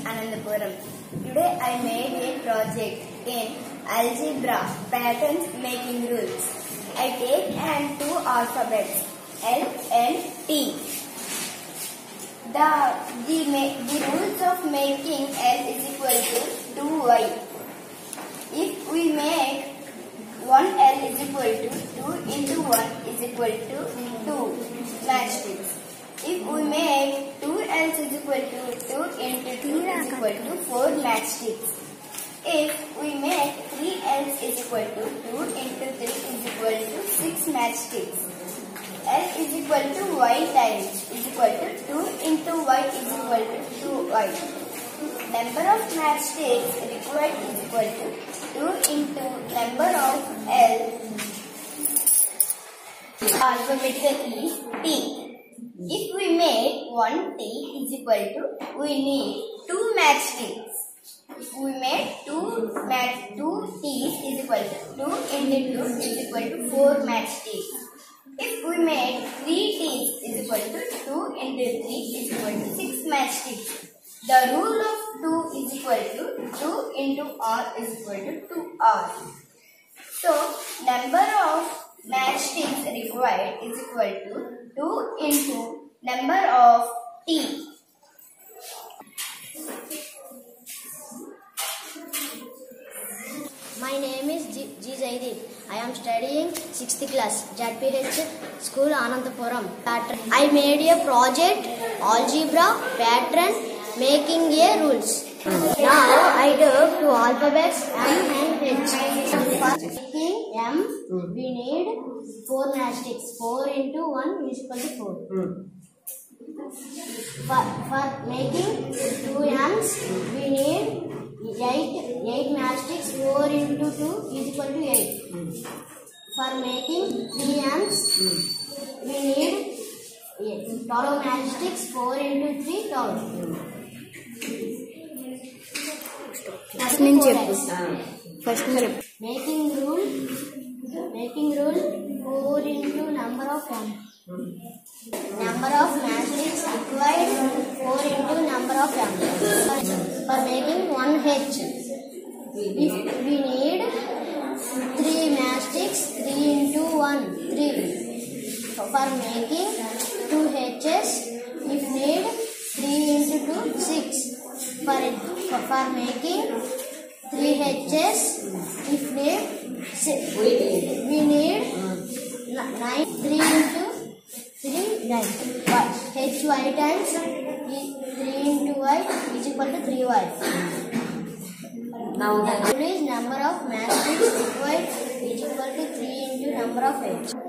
Anandapuram. Today I made a project in algebra patterns making rules. I take and two alphabets L and T. The, the, the rules of making L is equal to 2y. If we make 1 L is equal to 2 into 1 is equal to 2 matchsticks. If we make 2 L's is equal to 2 into 2 is equal to 4 matchsticks. If we make 3 L's is equal to 2 into 3 is equal to 6 matchsticks. L is equal to y times is equal to 2 into y is equal to 2y. Number of matchsticks required is equal to 2 into number of L alphabetical is. If we make 1 T is equal to, we need 2 matchsticks. If we make 2 match 2 T's is equal to 2 into 2 is equal to 4 matchsticks. If we make 3 T's is equal to 2 into 3 is equal to 6 matchsticks. The rule of 2 is equal to 2 into R is equal to 2R. So, number of matchsticks required is equal to 2 into number of T. My name is G. G. I am studying 6th class, JPH School Anandapuram. Pattern. I made a project, algebra, pattern, making a rules. Now I took two alphabets and H. M, we need four matchsticks. 4 into 1 is equal to 4. For, for making two M's, we need 8, 8 matchsticks. 4 into 2 is equal to 8. For making three M's, we need 12 matchsticks. 4 into 3, 12. First నుంచి చెప్పు First Making rule. Making rule. 4 into number of one. Number of matrix required 4 into number of families. For making 1 H. If we need 3 matrix 3 into 1. 3. For making 2 H's. If need 3 into 2. 6. For, for making 3 H's, if need, si- we need n- 9, 3 into 3, 9. Y, H y times e- 3 into y is equal to 3y. Now the is number of matchsticks required is equal to 3 into number of H.